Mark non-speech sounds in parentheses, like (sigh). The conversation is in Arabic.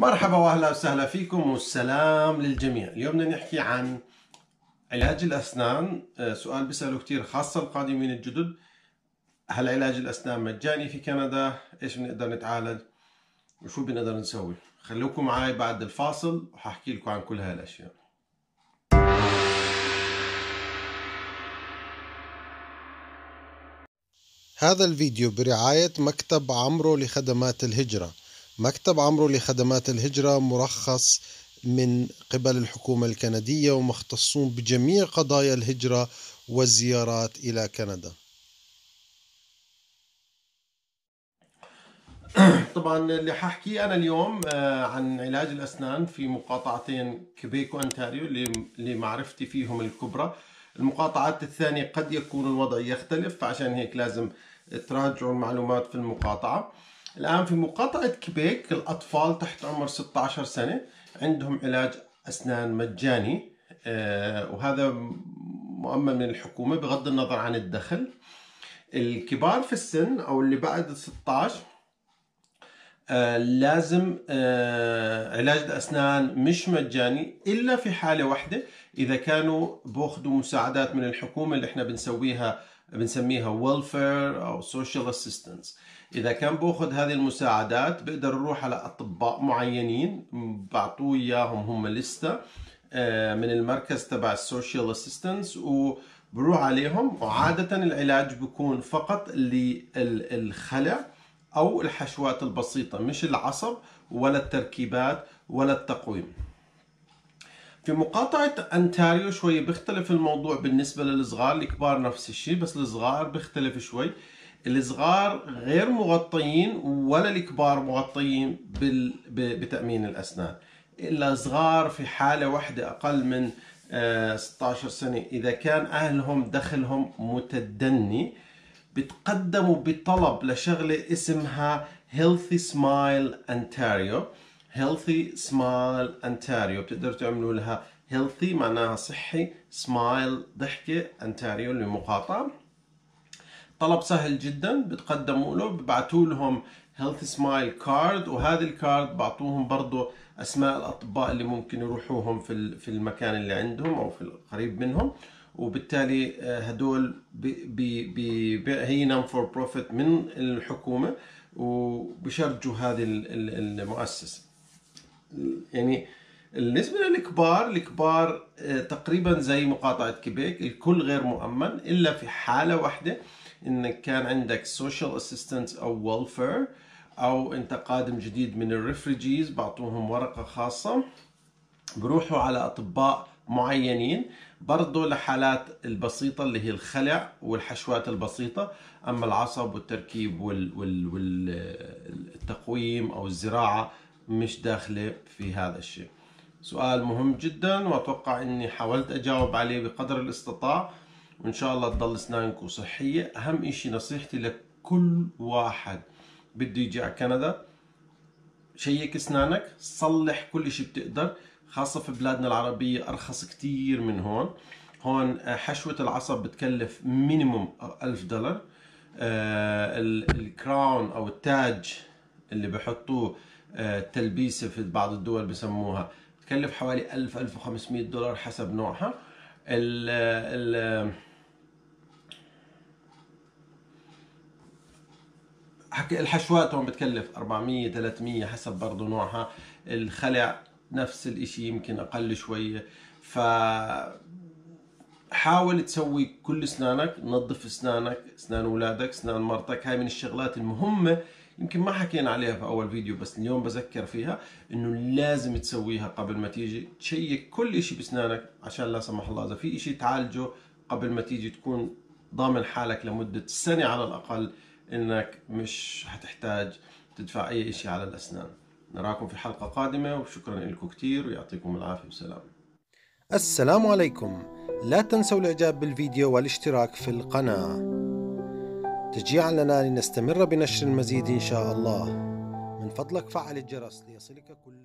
مرحبا واهلا وسهلا فيكم والسلام للجميع. اليوم بدنا نحكي عن علاج الأسنان. آه، سؤال بيسالوا كثير خاصة القادمين الجدد. هل علاج الأسنان مجاني في كندا؟ إيش بنقدر نتعالج؟ وشو بنقدر نسوي؟ خلوكم معي بعد الفاصل وحأحكي لكم عن كل هاي الأشياء. هذا الفيديو برعاية مكتب عمرو لخدمات الهجرة. مكتب عمرو لخدمات الهجرة مرخص من قبل الحكومة الكندية ومختصون بجميع قضايا الهجرة والزيارات إلى كندا. (coughs) طبعا اللي حاحكي أنا اليوم آه، عن علاج الأسنان في مقاطعتين كيبيك وانتاريو اللي معرفتي فيهم الكبرى. المقاطعات الثانية قد يكون الوضع يختلف فعشان هيك لازم تراجعوا المعلومات في المقاطعة. الآن في مقاطعة كيبيك الأطفال تحت عمر 16 سنة عندهم علاج أسنان مجاني آه، وهذا مؤمن من الحكومة بغض النظر عن الدخل. الكبار في السن أو اللي بعد 16 آه، لازم آه، علاج الأسنان مش مجاني إلا في حالة واحدة. إذا كانوا بأخذوا مساعدات من الحكومة اللي إحنا بنسويها بنسميها welfare أو social assistance إذا كان بأخذ هذه المساعدات بقدر يروح على أطباء معينين بعطوه إياهم هم لستة آه، من المركز تبع ال social assistance وبروح عليهم. وعادة العلاج بيكون فقط للخلع. أو الحشوات البسيطة مش العصب ولا التركيبات ولا التقويم. في مقاطعة أنتاريو شوي بيختلف الموضوع بالنسبة للصغار الكبار نفس الشيء بس الصغار بيختلف شوي. الصغار غير مغطيين ولا الكبار مغطيين بال... بتأمين الأسنان. إلا صغار في حالة واحدة أقل من 16 آه، سنة إذا كان أهلهم دخلهم متدني بتقدموا بطلب لشغلة اسمها Healthy Smile Ontario Healthy Smile Ontario بتقدروا تعملوا لها Healthy معناها صحي. Smile ضحكة Ontario اللي طلب سهل جدا بتقدموا له ببعثوا لهم Healthy Smile كارد وهذا الكارد بعطوهم برضه أسماء الأطباء اللي ممكن يروحوهم في في المكان اللي عندهم أو في القريب منهم. وبالتالي آه، هدول هي نون فور بروفيت من الحكومة وبشرجوا هذه المؤسسة. يعني بالنسبة للكبار الكبار آه، تقريبا زي مقاطعة كيبيك الكل غير مؤمن إلا في حالة واحدة انك كان عندك social assistance أو welfare أو أنت قادم جديد من ال refugees بعطوهم ورقة خاصة بروحوا على أطباء معينين. برضو لحالات البسيطة اللي هي الخلع والحشوات البسيطة أما العصب والتركيب والتقويم أو الزراعة مش داخلة في هذا الشيء. سؤال مهم جدا وأتوقع أني حاولت أجاوب عليه بقدر الاستطاع. وإن شاء الله تضل أسنانكم صحية. أهم إشي نصيحتي لكل واحد بده يجي على كندا شيك أسنانك صلح كل إشي بتقدر. خاصة في بلادنا العربية أرخص كتير من هون. هون آه، حشوة العصب بتكلف مينيموم ألف دولار. آه، الكراون أو التاج اللي بحطوه آه، تلبيسة في بعض الدول بسموها تكلف حوالي 1000 1500 دولار حسب نوعها. ال ال الحشوات هون بتكلف 400 300 حسب برضه نوعها. الخلع نفس الإشي يمكن أقل شوية. ف حاول تسوي كل أسنانك نظف أسنانك أسنان أولادك أسنان مرتك. هاي من الشغلات المهمة. يمكن ما حكينا عليها في أول فيديو بس اليوم بذكر فيها إنه لازم تسويها قبل ما تيجي. تشيك كل إشي بأسنانك عشان لا سمح الله. إذا في إشي تعالجه قبل ما تيجي تكون ضامن حالك لمدة سنة على الأقل إنك مش حتحتاج تدفع أي إشي على الأسنان. نراكم في حلقة قادمة وشكرا لكم كثير ويعطيكم العافية والسلام السلام عليكم. لا تنسوا الإعجاب بالفيديو والاشتراك في القناة. تشجيعا لنا لنستمر بنشر المزيد إن شاء الله. من فضلك فعل الجرس ليصلك كل